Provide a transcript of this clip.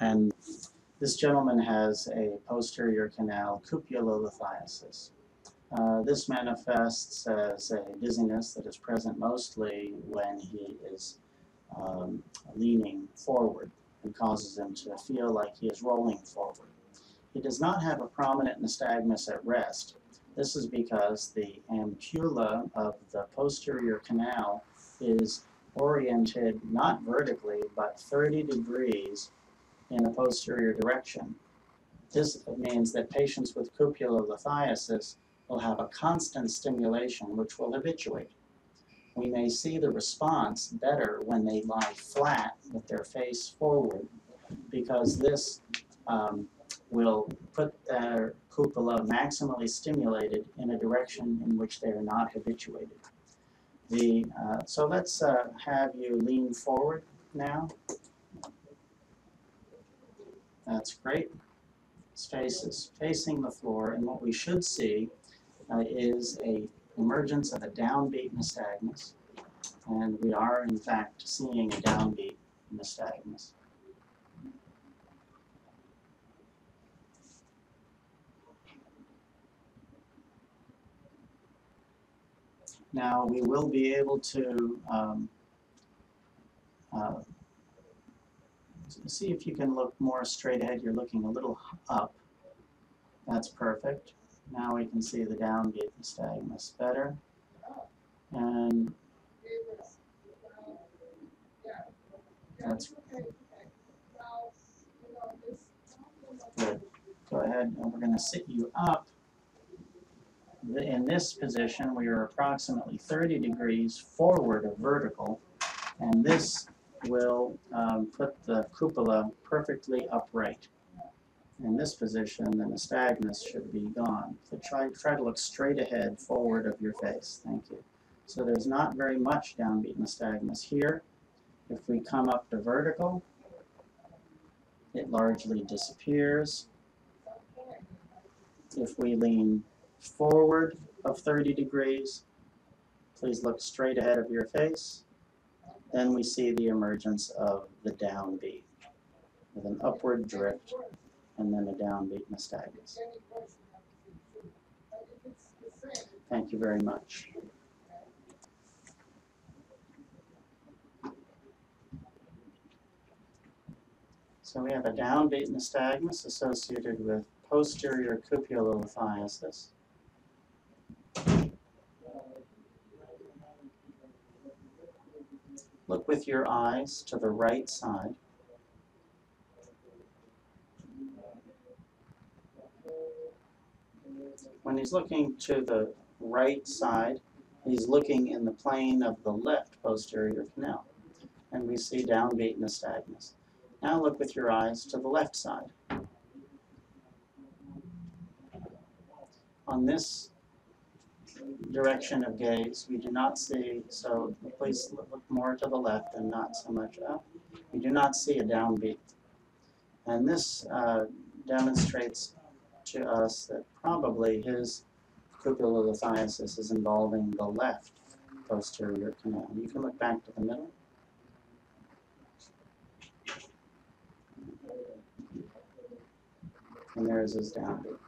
And this gentleman has a posterior canal cupulolithiasis. Uh, this manifests as a dizziness that is present mostly when he is um, leaning forward and causes him to feel like he is rolling forward. He does not have a prominent nystagmus at rest. This is because the ampulla of the posterior canal is oriented not vertically but 30 degrees in a posterior direction. This means that patients with cupulolithiasis will have a constant stimulation which will habituate. We may see the response better when they lie flat with their face forward because this um, will put their cupula maximally stimulated in a direction in which they are not habituated. The, uh, so let's uh, have you lean forward now. That's great. Face is facing the floor, and what we should see uh, is a emergence of a downbeat nystagmus, and we are in fact seeing a downbeat nystagmus. Now we will be able to um, uh, see if you can look more straight ahead. You're looking a little up. That's perfect. Now we can see the downbeat nystagmus better. And that's good. Go ahead and we're going to sit you up. In this position, we are approximately 30 degrees forward of vertical, and this will um, put the cupula perfectly upright. In this position, the nystagmus should be gone. So try, try to look straight ahead, forward of your face. Thank you. So there's not very much downbeat nystagmus here. If we come up to vertical, it largely disappears. If we lean forward of 30 degrees, please look straight ahead of your face. Then we see the emergence of the downbeat with an upward drift and then a downbeat nystagmus. Thank you very much. So we have a downbeat nystagmus associated with posterior cupulolithiasis. Look with your eyes to the right side. When he's looking to the right side, he's looking in the plane of the left posterior canal. And we see downbeat nystagmus. Now look with your eyes to the left side. On this direction of gaze, we do not see, so please look more to the left and not so much up. We do not see a downbeat. And this uh, demonstrates to us that probably his cupulolithiasis is involving the left posterior canal. You can look back to the middle. And there is his downbeat.